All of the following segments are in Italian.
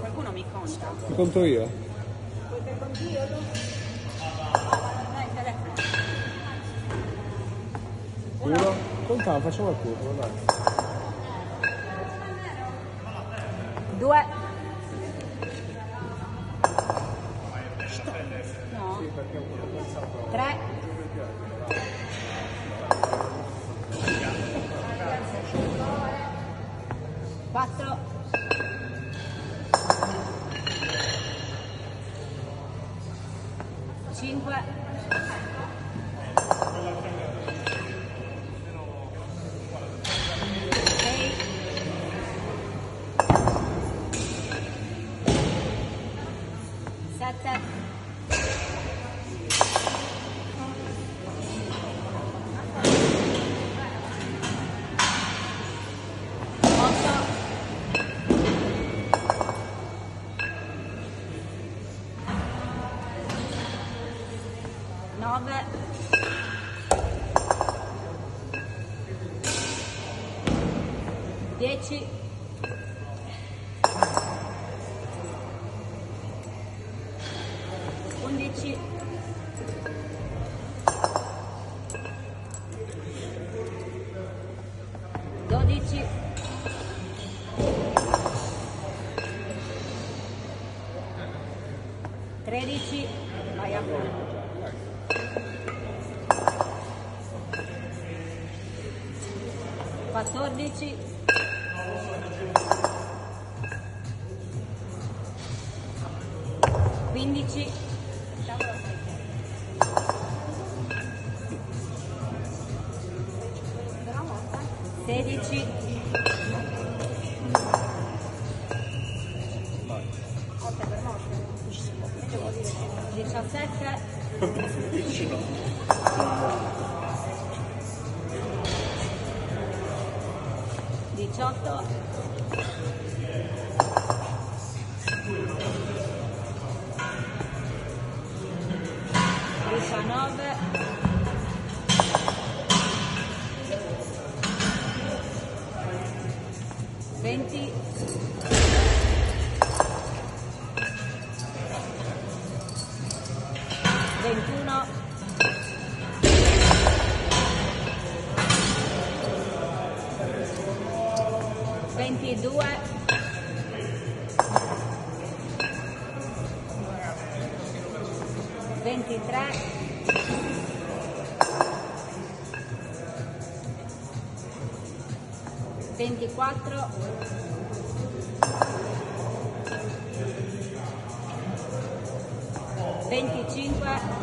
Qualcuno mi conta. Ti conto io? Vuoi che conti io tu? Dai, il telefono. Uno? Contiamo, facciamo il turno, dai. Due. No. Tre. Quattro. but 10. Undici. Dodici. Tredici. Vai a fuoco. 14 16 8 per 9 17 18 21 22 23 24 25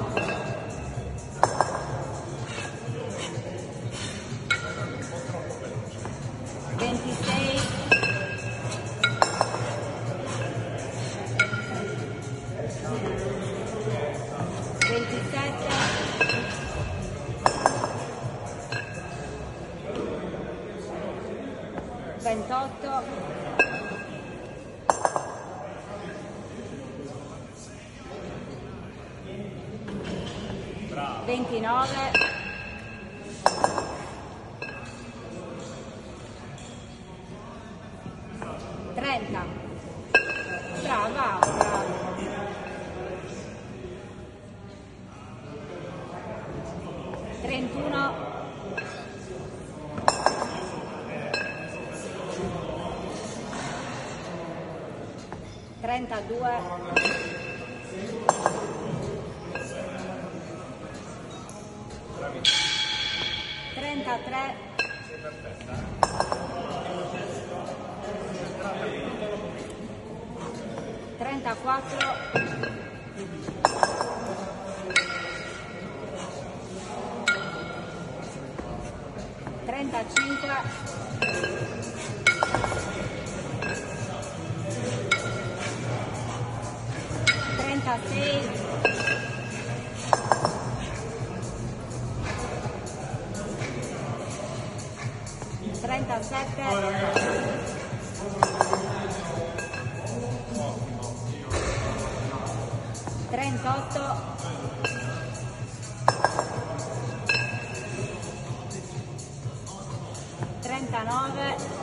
29 30 brava brava. Trentuno. Trentadue. Trentatré. Trentaquattro. Trentacinque. Trentasei. Trentasette. Trentotto. Trentanove.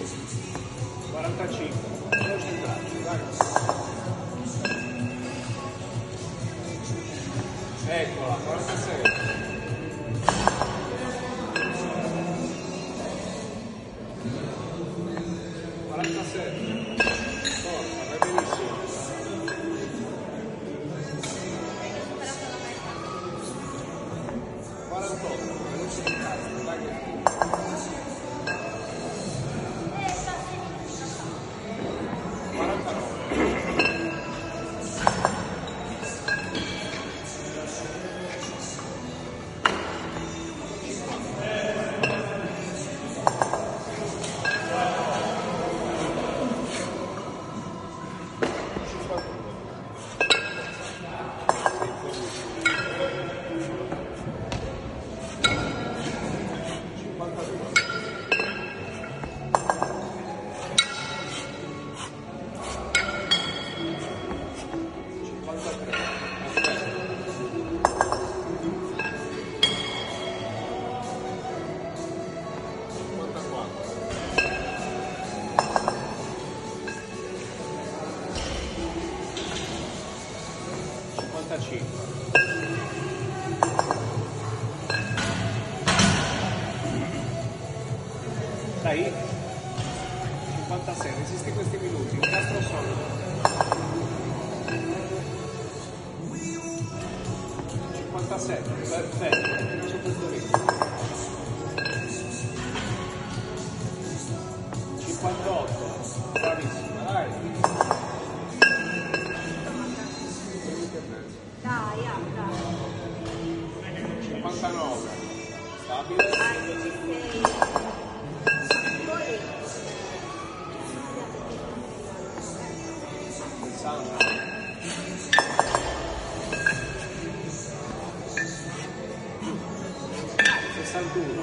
45 eccola 46 Stai 56, resisti questi minuti, un castro solo. 57, perfetto, su questo ritmo. 58, bravissima, dai. Dai, ah, dai. 59, stabile. 56. 60. Sessantuno,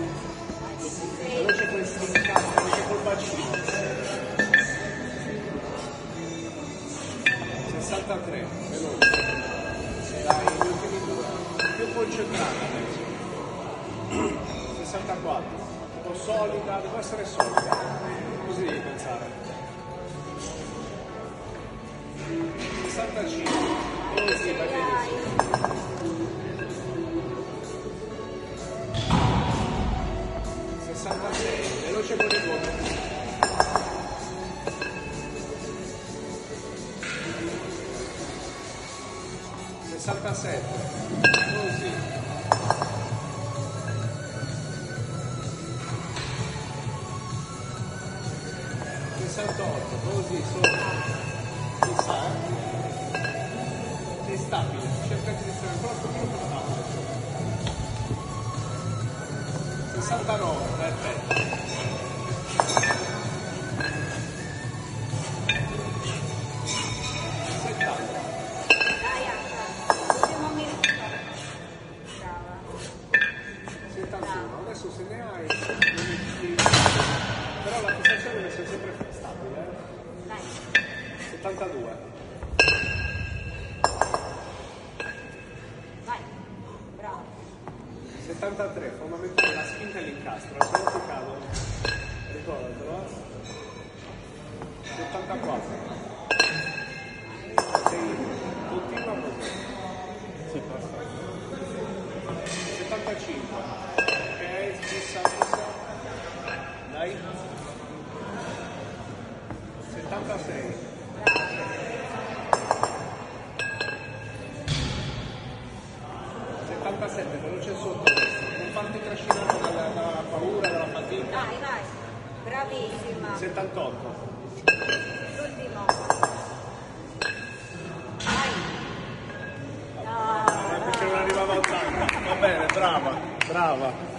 veloce questi incastri, veloce col bacino. 63, veloce. Dai, gli ultimi due. Più concentrata adesso. 64, un po' solida, devo essere solida. Così devi pensare. 65, così va benissimo. 66, veloce con il voto. Sessantasette, così. Sessantotto, così Sei stabile, cerca di essere ancora un pochino più stabile. 69, perfetto. 70, dai, Anca. Ultimo minuto. Brava. 71, adesso se ne hai, però la fissazione deve essere sempre stabile. eh. Dai. 72, 73, fondamentale la spinta e l'incastro, se no ti cadono. Ricordatelo. eh. 74. Sei continua così. 75. Ok, fissa, fissa. Dai. 76. Settantasette, veloce sotto, non farti trascinare dalla, dalla paura, dalla fatica. Vai, vai. Bravissima. 78. L'ultimo. Vai. Eh, perché non arrivava a 80. Va bene, brava, brava.